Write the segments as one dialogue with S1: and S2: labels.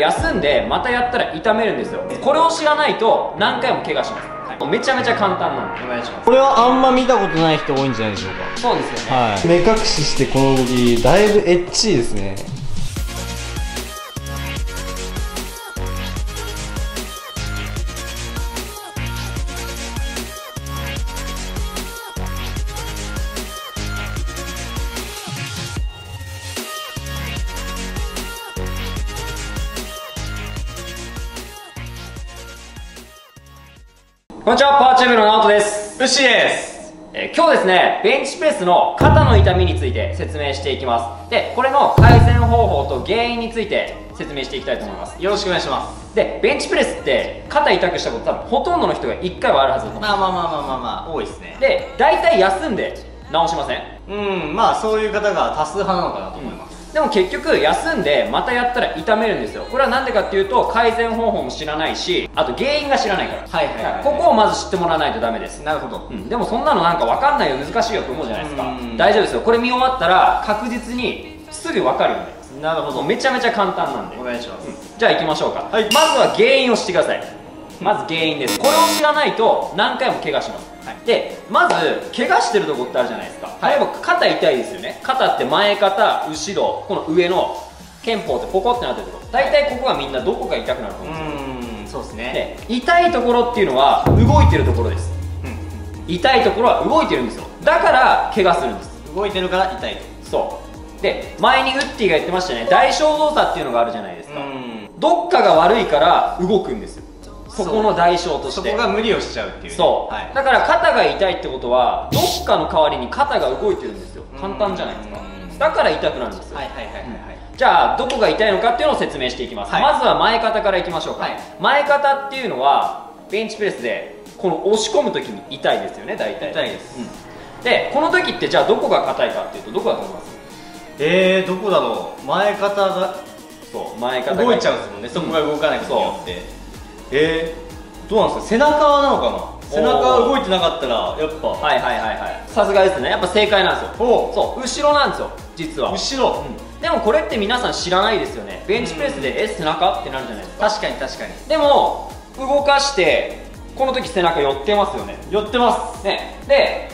S1: 休んでまたやったら痛めるんですよ。これを知らないと何回も怪我します、はい、めちゃめちゃ簡単なんで。
S2: お願いします。
S3: これはあんま見たことない人多いんじゃないでしょうか。
S1: そうですよね、
S3: はい。目隠ししてこの動きだいぶエッチいですね
S1: こんにちはパワーチームの直人です、
S2: ウッシーです。
S1: えー今日ですねベンチプレスの肩の痛みについて説明していきます。でこれの改善方法と原因について説明していきたいと思います。
S2: よろしくお願いします。
S1: でベンチプレスって肩痛くしたこと多分ほとんどの人が1回はあるはずだと思う
S2: まあまあまあまあまあまあ多いですね。
S1: で大体休んで治しません？
S2: うんまあそういう方が多数派なのかなと思います、
S1: でも結局休んでまたやったら痛めるんですよ。これは何でかっていうと改善方法も知らないしあと原因が知らないから。
S2: はいはいはい。はい
S1: ここをまず知ってもらわないとダメです。
S2: なるほど。
S1: うん、でもそんなのなんか分かんないよ。難しいよと思うじゃないですか。
S2: うん
S1: 大丈夫ですよ。これ見終わったら確実にすぐ分かるよね
S2: なるほど。
S1: めちゃめちゃ簡単なんで、
S2: お願いします、
S1: うん。じゃあ行きましょうか、
S2: はい。
S1: まずは原因を知ってくださいまず原因です。これを知らないと何回も怪我します、
S2: はい。
S1: でまず怪我してるとこってあるじゃないですか、例えば肩痛いですよね。肩って前肩後ろこの上の肩甲ってポコってなってるとこ。大体ここがみんなどこが痛くなると思うんですよ。
S2: うんそうですね。
S1: で痛いところっていうのは動いてるところです。
S2: うん
S1: 痛いところは動いてるんですよ。だから怪我するんです。
S2: 動いてるから痛いと。
S1: そう。で前にウッディが言ってましたね。大小動作っていうのがあるじゃないですか、
S2: ん。
S1: どっかが悪いから動くんですよそこの代償として。
S2: そこが無理をしちゃう。っていうね
S1: そう、
S2: はい。
S1: だから肩が痛いってことはどっかの代わりに肩が動いてるんですよ。簡単じゃないですか。
S2: うん
S1: だから痛くなるんですよ、
S2: はいはいはいはいはい。
S1: じゃあどこが痛いのかっていうのを説明していきます、
S2: はい。
S1: まずは前肩からいきましょうか、
S2: はい。
S1: 前肩っていうのはベンチプレスでこの押し込む時に痛いですよね大体。
S2: 痛いです。
S1: うん。でこの時ってじゃあどこが硬いかっていうとどこだと思います？
S2: えー、どこだろう。前肩が
S1: そう前肩が
S2: 動いちゃうんですもんね、そこが動かないことによってえー、どうなんですか？背中なのかな？背中が動いてなかったらやっぱ
S1: はいはいはいはい。さすがですね。やっぱ正解なんですよ。
S2: お
S1: そう。後ろなんですよ。実は。
S2: 後ろ、
S1: うん。でもこれって皆さん知らないですよね。ベンチプレスでえ背中？ってなるじゃないですか。
S2: 確かに確かに。
S1: でも動かしてこの時背中寄ってますよね。
S2: 寄ってます。
S1: ね。で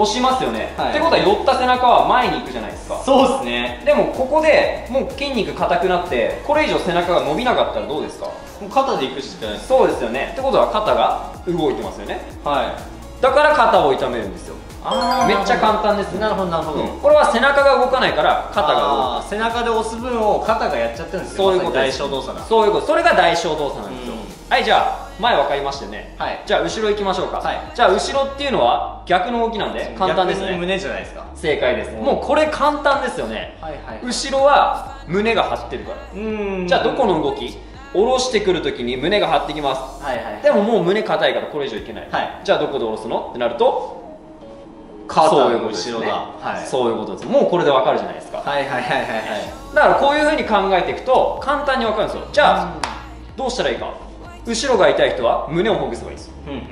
S1: 押しますよね、
S2: はい。
S1: ってことは寄った背中は前に行くじゃないですか。
S2: そうですね。
S1: でもここでもう筋肉硬くなってこれ以上背中が伸びなかったらどうですか？
S2: もう肩で行くしかない
S1: そうですよね。ってことは肩が動いてますよね。
S2: はい。
S1: だから肩を痛めるんですよ。
S2: あ
S1: めっちゃ簡単です。
S2: なるほどなるほど、
S1: うん。これは背中が動かないから肩が動
S2: あー背中で押す分を肩がやっちゃってるん
S1: く
S2: ですよ。
S1: そういうこと
S2: 大
S1: です。
S2: 小動作が
S1: そういうこと。それが代償動作なんですよ。
S2: うん。
S1: はいじゃあ前分かりましたよね。
S2: はい。
S1: じゃあ後ろ行きましょうか、
S2: はい。
S1: じゃあ後ろっていうのは逆の動きなんで簡単ですね。
S2: 胸じゃないですか。
S1: 正解です。
S2: うん。
S1: もうこれ簡単ですよね。
S2: はいはい。
S1: 後ろは胸が張ってるから。
S2: うん。
S1: じゃあどこの動き？下ろしてくるときに胸が張ってきます。
S2: はいはい。
S1: でももう胸硬いからこれ以上いけない、
S2: はい。
S1: じゃあどこで下ろすの？ってなると
S2: 肩の後ろだはい。
S1: そういうことです。もうこれでわかるじゃないですか、
S2: はいはいはいはいはい。
S1: だからこういうふうに考えていくと簡単にわかるんですよ。じゃあ、どうしたらいいか後ろが痛い人は胸をほぐせばいいです。よ
S2: うんうん。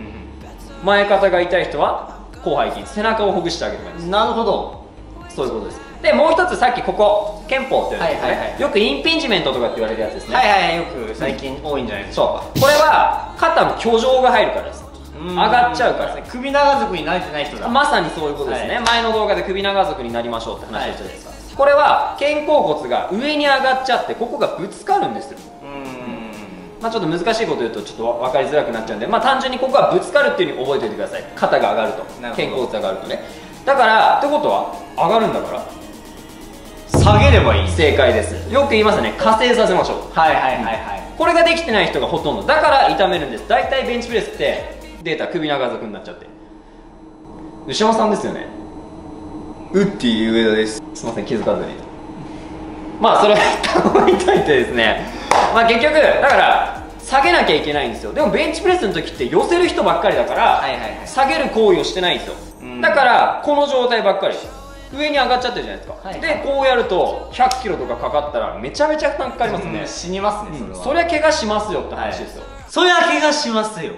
S1: 前肩が痛い人は広背筋背中をほぐしてあげればいいんです。
S2: うんなるほど。
S1: そういうことです。でもう一つさっきここ憲法っていうのですね、
S2: はいはいはい。
S1: よくインピンジメントとかって言われるやつですね、
S2: はいはいはいよく最近多いんじゃないですか。
S1: そう。これは肩の虚上が入るからです。
S2: うん。
S1: 上がっちゃうから。
S2: 首長族に慣れてない人だ。
S1: まさにそういうことですね、
S2: はい。
S1: 前の動画で首長族になりましょうって話をしたじゃないですか、これは肩甲骨が上に上がっちゃってここがぶつかるんですよ。
S2: うん
S1: まあちょっと難しいこと言うとちょっと分かりづらくなっちゃうんでまあ単純にここがぶつかるっていうふうに覚えておいてください。肩が上がると。肩甲骨上がるとね。だからってことは上がるんだから
S2: 下げればいい。
S1: 正解です。よく言いますね。加勢させましょう。
S2: はいはいはいはい。
S1: これができてない人がほとんど。だから痛めるんです。大体ベンチプレスってデータ首長族になっちゃって。牛山さんですよね。
S2: ウッディ上田です。
S1: すいません気づかずに。まあそれは一 旦置いといてですね。まあ結局だから下げなきゃいけないんですよ。でもベンチプレスの時って寄せる人ばっかりだから、
S2: はいはいはい。
S1: 下げる行為をしてないんですよ、
S2: うん。
S1: だからこの状態ばっかり。上に上がっちゃってるじゃないですか、
S2: はい
S1: でこうやると1 0 0キロとかかかったらめちゃめちゃ負担かかりますね、
S2: うん死にますねそれは。
S1: そりゃ怪我しますよって話ですよ、
S2: そりゃ怪我しますよ。
S1: っ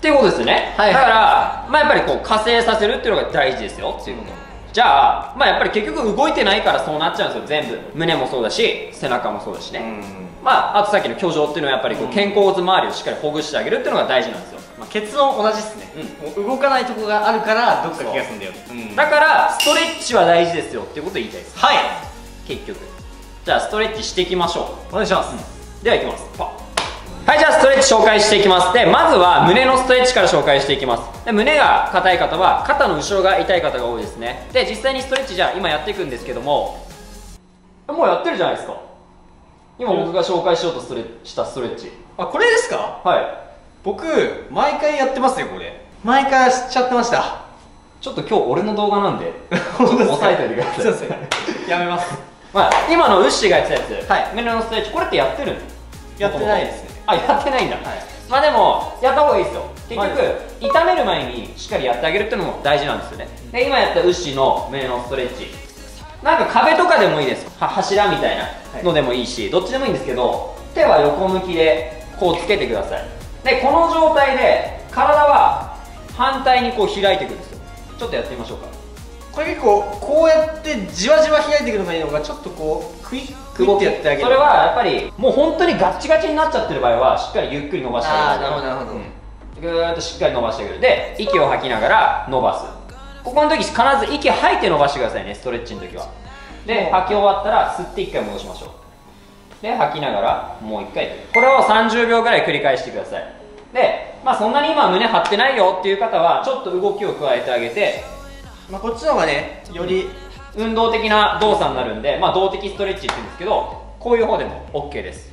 S1: ていうことですね、
S2: はいはい。
S1: だから、まあ、やっぱりこう加勢させるっていうのが大事ですよ。っていうこと、じゃあまあやっぱり結局動いてないからそうなっちゃうんですよ。全部。胸もそうだし背中もそうだしね、
S2: うん
S1: まああとさっきの居城っていうのはやっぱりこう肩甲骨周りをしっかりほぐしてあげるっていうのが大事なんですよ。
S2: まあ、結論同じっすね、もう動かないとこがあるからどっか気がするんだよ、うん。
S1: だからストレッチは大事ですよっていうことを言いたいです。
S2: はい。
S1: 結局。じゃあストレッチしていきましょう。
S2: お願いします、
S1: ではいきます。はいじゃあストレッチ紹介していきます。でまずは胸のストレッチから紹介していきます。で胸が硬い方は肩の後ろが痛い方が多いですね。で実際にストレッチじゃあ今やっていくんですけども。もうやってるじゃないですか今僕が紹介しようとストレしたストレッチ。
S2: あこれですか？
S1: はい。
S2: 僕毎回やってますよこれ。毎回しちゃってました。
S1: ちょっと今日俺の動画なんで 押さえておいてください。
S2: すいません。やめます。
S1: まあ、今のウッシーがやってたやつ、
S2: はい。
S1: 胸のストレッチ。これってやってるの？
S2: やってないです。ね
S1: あやってないんだ、まあでもやった方がいいですよ。結局、痛める前にしっかりやってあげるっていうのも大事なんですよね。で今やったウッシーの胸のストレッチ。なんか壁とかでもいいです。は柱みたいなのでもいいし、どっちでもいいんですけど手は横向きでこうつけてください。でこの状態で体は反対にこう開いていくんですよ。ちょっとやってみましょうか。
S2: これ結構こうやってじわじわ開いていくのがいいのかちょっとこうクイックイってやってあげる。
S1: それはやっぱりもう本当にガッチガチになっちゃってる場合はしっかりゆっくり伸ばしてあげる。
S2: なるほどなるほど。
S1: うん。ぐーっとしっかり伸ばしてあげる。で息を吐きながら伸ばす。ここの時必ず息吐いて伸ばしてくださいねストレッチの時はで吐き終わったら吸って1回戻しましょう。で吐きながらもう1回。これを30秒ぐらい繰り返してください。でまあそんなに今胸張ってないよっていう方はちょっと動きを加えてあげて
S2: まあ、こっちの方がねより
S1: 運動的な動作になるんで、まあ、動的ストレッチって言うんですけどこういう方でも OK です。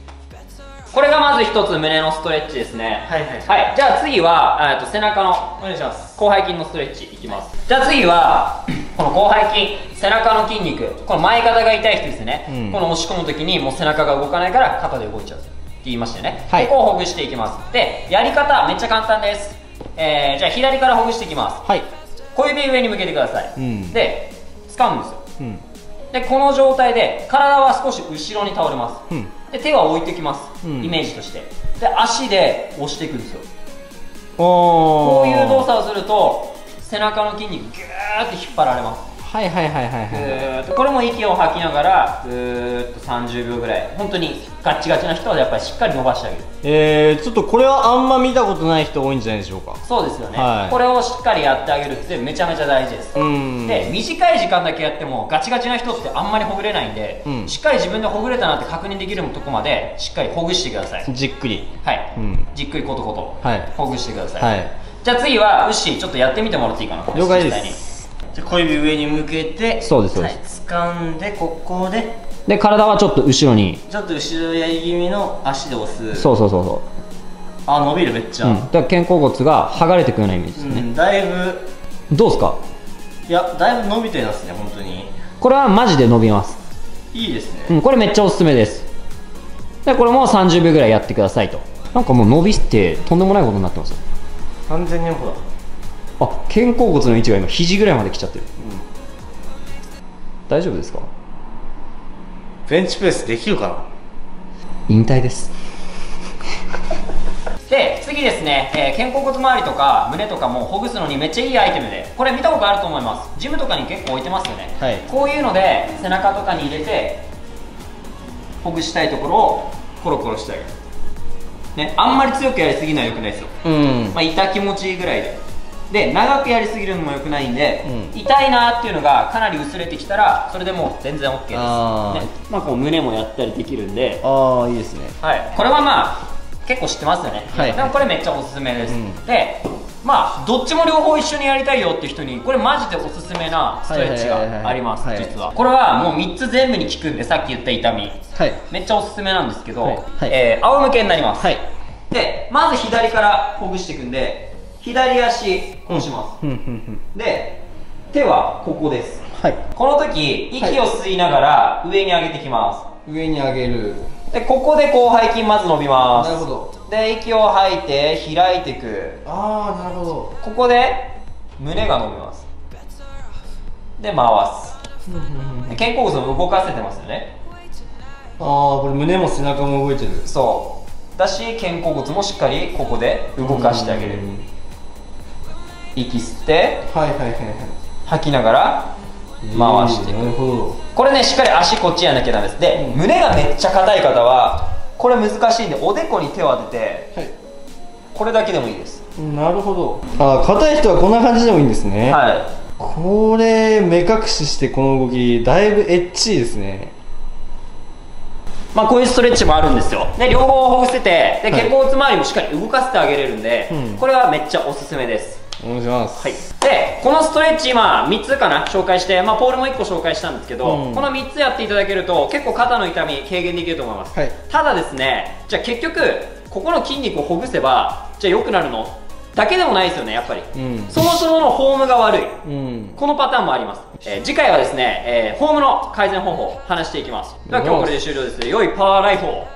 S1: これがまず一つ胸のストレッチですね。
S2: はいはい。
S1: はい。じゃあ次はえーと背中の
S2: お願いします。
S1: 広背筋のストレッチいきます。じゃあ次はこの広背筋背中の筋肉この前肩が痛い人ですね、
S3: うん。
S1: この押し込む時にもう背中が動かないから肩で動いちゃうって言いましたよね、
S3: はい。
S1: ここをほぐしていきます。でやり方めっちゃ簡単です、えー、じゃあ左からほぐしていきます。
S3: はい。
S1: 小指上に向けてください、
S3: うん。
S1: で掴むんですよ。
S3: うん。
S1: でこの状態で体は少し後ろに倒れます。
S3: うん。
S1: で手は置いてきます、
S3: うん。
S1: イメージとして。で足で押していくんですよ。
S3: お
S1: こういう動作をすると背中の筋肉ギューって引っ張られます。
S3: はいはいはいはい
S1: ぐ
S3: はい。
S1: これも息を吐きながらぐーっと30秒ぐらい。本当にガッチガチな人はやっぱりしっかり伸ばしてあげる。
S3: えー、ちょっとこれはあんま見たことない人多いんじゃないでしょうか。
S1: そうですよね、
S3: はい。
S1: これをしっかりやってあげるってめちゃめちゃ大事です。
S3: うん。
S1: で短い時間だけやってもガチガチな人ってあんまりほぐれないんで、
S3: うん。
S1: しっかり自分でほぐれたなって確認できるとこまでしっかりほぐしてください。
S3: じっくり。
S1: はい、
S3: うん。
S1: じっくりコトコト、
S3: はい。
S1: ほぐしてください、
S3: はい
S1: じゃあ次はウッシーちょっとやってみてもらっていいかな？
S3: 了解です。
S2: じゃあ小指上に向けて
S3: そうですそうです。
S2: はい、掴んでここで。
S1: で体はちょっと後ろに。
S2: ちょっと後ろやり気味の足で押す。
S1: そうそうそうそ
S2: あ伸びるめっち
S1: う、
S2: ゃ、
S1: うん、だから肩甲骨が剥がれてくようなイメージですね、
S2: うんだいぶ。
S1: どうですか？
S2: いやだいぶ伸びてますね本当に。
S1: これはマジで伸びます、
S2: いいですね、
S1: うん、これめっちゃおすすめです。でこれも30秒ぐらいやってくださいと。なんかもう伸びってとんでもないことになってますよ
S2: 完全にほら
S1: あ肩甲骨の位置が今肘ぐらいまで来ちゃってる、大丈夫ですか？
S2: ベンチプレスできるかな？
S1: 引退です。で次ですね、えー肩甲骨周りとか胸とかもほぐすのにめっちゃいいアイテムで。これ見たことあると思います。ジムとかに結構置いてますよね、
S3: はい。
S1: こういうので背中とかに入れてほぐしたいところをコロコロしてあげるねあんまり強くやりすぎるのはよくないですよ、
S3: うん。
S1: まあ、痛気持ちいいぐらいで。で長くやりすぎるのもよくないんで、
S3: うん。
S1: 痛いなっていうのがかなり薄れてきたらそれでもう全然 OK です。ね。まあ、こう胸もやったりできるんで。
S3: ああいいですね。
S1: はい、これはまあ結構知ってますよね、
S3: はい。
S1: でもこれめっちゃおすすめです、
S3: うん。
S1: でまあどっちも両方一緒にやりたいよっていう人にこれマジでおすすめなストレッチがあります実は。これはもう3つ全部に効くんでさっき言った痛み。
S3: はい。
S1: めっちゃおすすめなんですけど、
S3: はい。はい。
S1: えー仰向けになります、
S3: はい。
S1: でまず左からほぐしていくんで左足押します、
S3: ふんふんふん。
S1: で手はここです。
S3: はい。
S1: この時息を吸いながら上に上げてきます、
S3: 上に上げる。
S1: でここで広背筋まず伸びます。
S3: なるほど
S1: で息を吐いて開いていく。
S3: ああなるほど。
S1: ここで胸が伸びます。で回す。で肩甲骨も動かせてますよね。
S3: ああこれ胸も背中も動いてる。
S1: そう。だし肩甲骨もしっかりここで動かしてあげる。
S3: うん
S1: 息吸って
S3: はいはいはいはい。
S1: 吐きながら回して。いくこれねしっかり足こっちやんなきゃダメです。で、
S2: うん。
S1: 胸がめっちゃ硬い方はこれ難しいんでおでこに手を当てて
S2: はい。
S1: これだけでもいいです。
S2: なるほど。あ硬い人はこんな感じでもいいんですね。
S1: はい。
S2: これ目隠ししてこの動きだいぶエッチいですね。
S1: まあこういうストレッチもあるんですよ。で両方ほぐせてで
S2: はい。
S1: 肩甲骨周りもしっかり動かせてあげれるんで、
S2: うん。
S1: これはめっちゃおすすめです
S2: お願いします。
S1: はい、でこのストレッチ今3つかな？紹介して、まあ、ポールも1個紹介したんですけど、
S2: うん。
S1: この3つやっていただけると結構肩の痛み軽減できると思います、
S2: はい。
S1: ただですねじゃあ結局ここの筋肉をほぐせばじゃあ良くなるの？だけでもないですよねやっぱり、
S2: うん。
S1: そもそものフォームが悪い。
S2: うん。
S1: このパターンもあります、えー次回はですね、えーフォームの改善方法を話していきます。では今日はこれで終了です。良いパワーライフを